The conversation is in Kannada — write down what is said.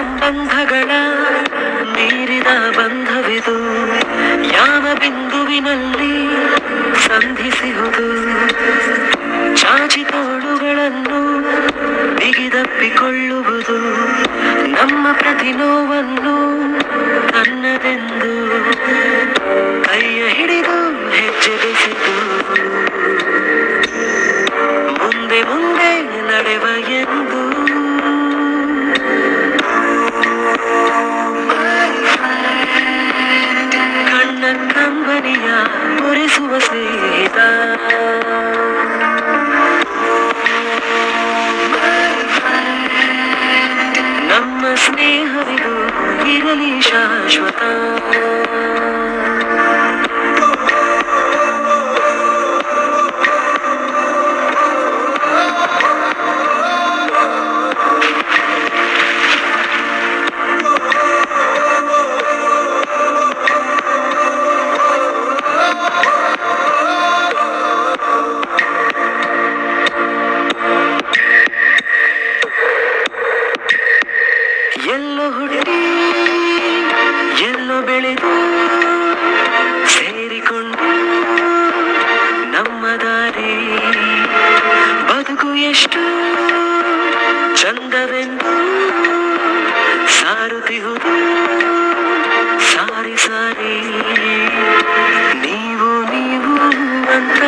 ಸಂಬಂಧಗಳ ಮೀರಿದ ಬಂಧವಿದು ಯಾವ ಬಿಂದುವಿನಲ್ಲಿ ಸಂಧಿಸಿಹುದು? ಚಾಚಿತೋಳುಗಳನ್ನು ಬಿಗಿದಪ್ಪಿಕೊಳ್ಳುವುದು ನಮ್ಮ ಪ್ರತಿನೋವನ್ನು ತನ್ನದೆಂದು ಕಂಬನಿಯ ಒರೆಸುವ ಸ್ನೇಹಿತ ನಮ್ಮ ಸ್ನೇಹವಿದು ಇರಲಿ ಶಾಶ್ವತ ಹುಟ್ಟಿ ಎಲ್ಲೋ ಬೆಳೆದು ಸೇರಿಕೊಂಡು ನಮ್ಮ ದಾರಿ. ಬದುಕು ಎಷ್ಟು ಚಂದವೆಂದು ಸಾರುತ್ತಿಹುದು ಸಾರಿ ಸಾರಿ. ನೀವು ನೀವು ಅಂತ